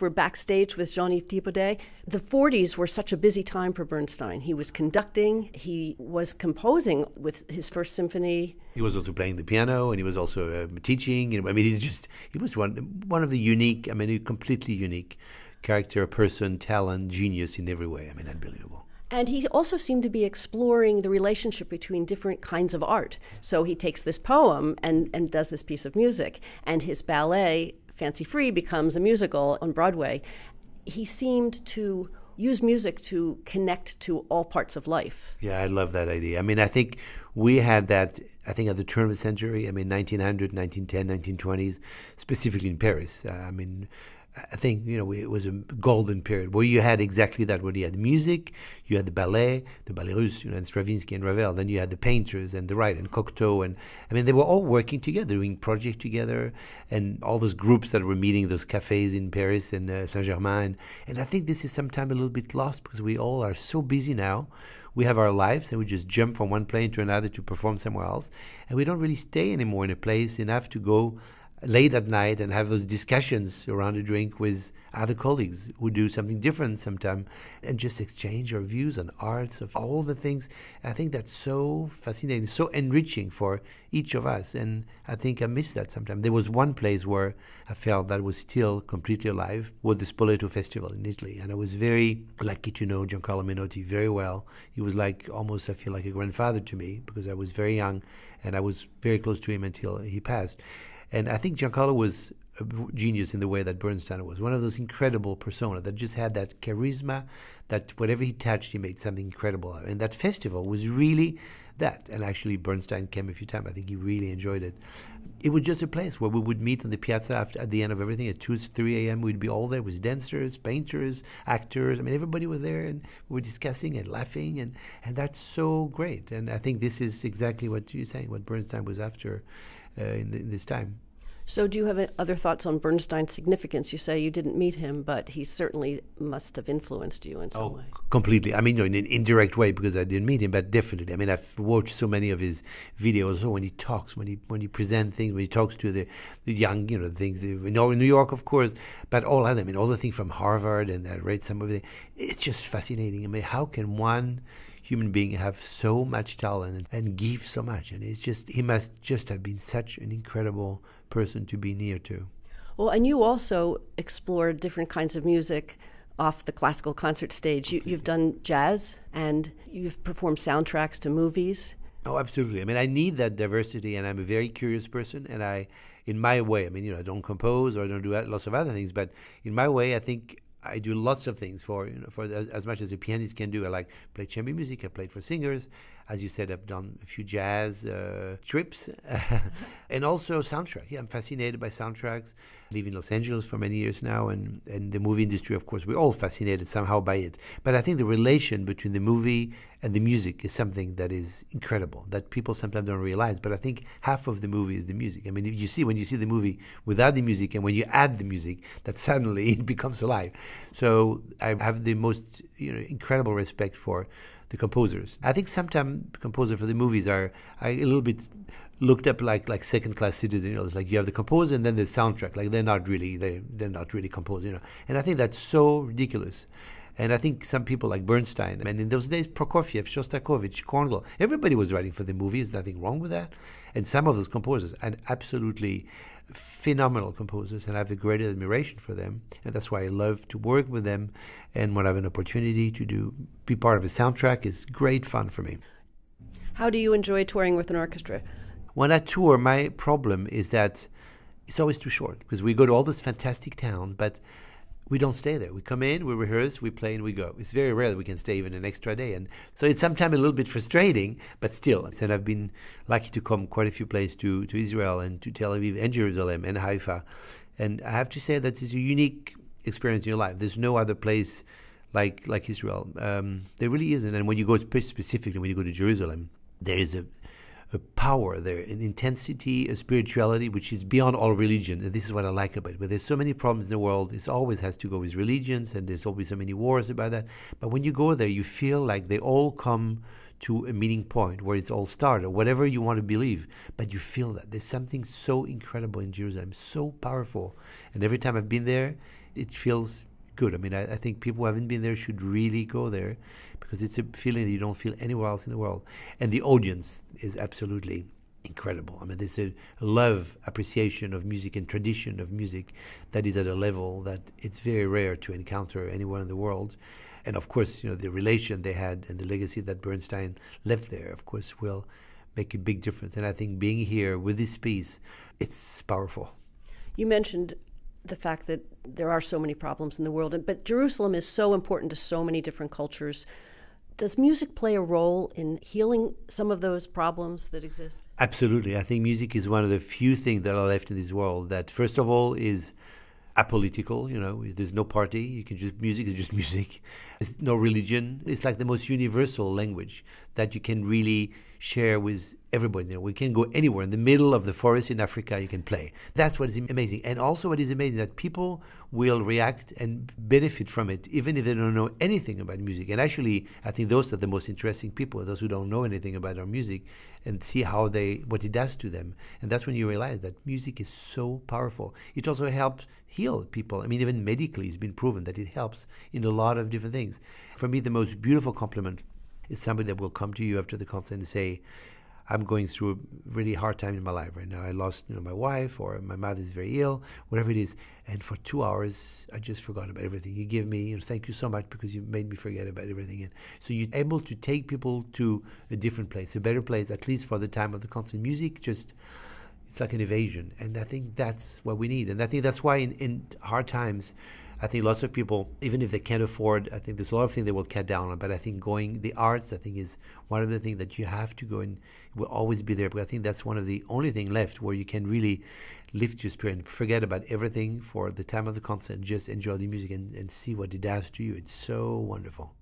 We're backstage with Jean Yves Thibaudet. The 40s were such a busy time for Bernstein. He was conducting, he was composing with his first symphony. He was also playing the piano and he was also uh, teaching. You know, I mean, he just, he was one, one of the unique, I mean, a completely unique character, person, talent, genius in every way. I mean, unbelievable. And he also seemed to be exploring the relationship between different kinds of art. So he takes this poem and, and does this piece of music, and his ballet Fancy Free becomes a musical on Broadway, he seemed to use music to connect to all parts of life. Yeah, I love that idea. I mean, I think we had that, I think, at the turn of the century, I mean, 1900, 1910, 1920s, specifically in Paris. Uh, I mean, I think you know it was a golden period where you had exactly that. Where you had music, you had the ballet, the ballet russe, you know, and Stravinsky and Ravel. Then you had the painters and the right and Cocteau, and I mean they were all working together, doing projects together, and all those groups that were meeting those cafes in Paris and uh, Saint Germain. And I think this is sometimes a little bit lost because we all are so busy now. We have our lives and we just jump from one plane to another to perform somewhere else, and we don't really stay anymore in a place enough to go late at night and have those discussions around a drink with other colleagues who do something different sometime and just exchange our views on arts of all the things. I think that's so fascinating so enriching for each of us and i think i miss that sometimes there was one place where i felt that was still completely alive was the spoleto festival in italy and i was very lucky to know giancarlo menotti very well. He was like almost i feel like a grandfather to me because i was very young and i was very close to him until he passed and I think Giancarlo was a genius in the way that Bernstein was. One of those incredible persona that just had that charisma, that whatever he touched, he made something incredible. And that festival was really that. And actually, Bernstein came a few times. I think he really enjoyed it. It was just a place where we would meet on the piazza after, at the end of everything at 2 3 a.m. We'd be all there with dancers, painters, actors. I mean, everybody was there and we were discussing and laughing. And, and that's so great. And I think this is exactly what you're saying, what Bernstein was after Uh, in, the, in this time. So, do you have other thoughts on Bernstein's significance? You say you didn't meet him, but he certainly must have influenced you in some oh, way. Completely. I mean, you know, in an indirect way because I didn't meet him, but definitely. I mean, I've watched so many of his videos. So when he talks, when he when he presents things, when he talks to the, the young, you know, things. You know, in New York, of course, but all other. I mean, all the things from Harvard, and I read some of it. It's just fascinating. I mean, how can one human being have so much talent and, give so much? And it's just he must just have been such an incredible person to be near to. Well, and you also explore different kinds of music off the classical concert stage. You, have done jazz and you've performed soundtracks to movies. Oh, absolutely. I mean, I need that diversity, and I'm a very curious person, and I, in my way, I mean, you know, I don't compose or I don't do lots of other things, but in my way, I think I do lots of things for you know for as, as, much as a pianist can do. I like play chamber music. I played for singers as you said, I've done a few jazz uh, trips and also soundtrack. Yeah, I'm fascinated by soundtracks. I live in Los Angeles for many years now, and, and the movie industry, of course, we're all fascinated somehow by it. But I think the relation between the movie and the music is something that is incredible that people sometimes don't realize. But I think half of the movie is the music. I mean, if you see when you see the movie without the music and when you add the music, that suddenly it becomes alive. So I have the most you know incredible respect for the composers. I think sometimes composers for the movies are, are a little bit looked up like like second class citizens. You know, it's like you have the composer and then the soundtrack. Like they're not really they they're not really composers. You know, and I think that's so ridiculous. And I think some people like Bernstein, and in those days, Prokofiev, Shostakovich, Korngold, everybody was writing for the movies, nothing wrong with that. And some of those composers, and absolutely phenomenal composers, and I have the greatest admiration for them, and that's why I love to work with them. And when I have an opportunity to do be part of a soundtrack, is great fun for me. How do you enjoy touring with an orchestra? When I tour, my problem is that it's always too short because we go to all these fantastic towns, but we don't stay there. We come in, we rehearse, we play, and we go. It's very rare that we can stay even an extra day, and so it's sometimes a little bit frustrating, but still. And I've been lucky to come quite a few places to to Israel and to Tel Aviv and Jerusalem and Haifa, and I have to say that it's a unique experience in your life. There's no other place like like Israel. Um, there really isn't. And when you go specifically, when you go to Jerusalem, there is a a power there, an intensity, a spirituality which is beyond all religion. And this is what I like about it. But there's so many problems in the world. It always has to go with religions, and there's always so many wars about that. But when you go there, you feel like they all come to a meeting point where it's all started, whatever you want to believe. But you feel that there's something so incredible in Jerusalem, so powerful. And every time I've been there, it feels good. I mean, I, I, think people who haven't been there should really go there because it's a feeling that you don't feel anywhere else in the world. And the audience is absolutely incredible. I mean, there's a love, appreciation of music and tradition of music that is at a level that it's very rare to encounter anywhere in the world. And of course, you know, the relation they had and the legacy that Bernstein left there, of course, will make a big difference. And I think being here with this piece, it's powerful. You mentioned the fact that there are so many problems in the world, but Jerusalem is so important to so many different cultures. Does music play a role in healing some of those problems that exist? Absolutely. I think music is one of the few things that are left in this world that, first of all, is apolitical. You know, there's no party. You can just music is just music. There's no religion. It's like the most universal language that you can really share with everybody. You know, we can go anywhere in the middle of the forest in Africa. You can play. That's what is amazing. And also, what is amazing that people will react and benefit from it, even if they don't know anything about music. And actually, I think those are the most interesting people, those who don't know anything about our music, and see how they what it does to them. And that's when you realize that music is so powerful. It also helps heal people. I mean, even medically, it's been proven that it helps in a lot of different things. For me, the most beautiful compliment is somebody that will come to you after the concert and say, I'm going through a really hard time in my life right now. I lost you know, my wife, or my mother is very ill, whatever it is. And for two hours, I just forgot about everything. You give me, you know, thank you so much because you made me forget about everything. And so you're able to take people to a different place, a better place, at least for the time of the concert. Music just it's like an evasion. And I think that's what we need. And I think that's why in, in hard times, I think lots of people, even if they can't afford, I think there's a lot of things they will cut down on. But I think going the arts, I think is one of the things that you have to go and will always be there. But I think that's one of the only thing left where you can really lift your spirit and forget about everything for the time of the concert and just enjoy the music and, and see what it does to you. It's so wonderful.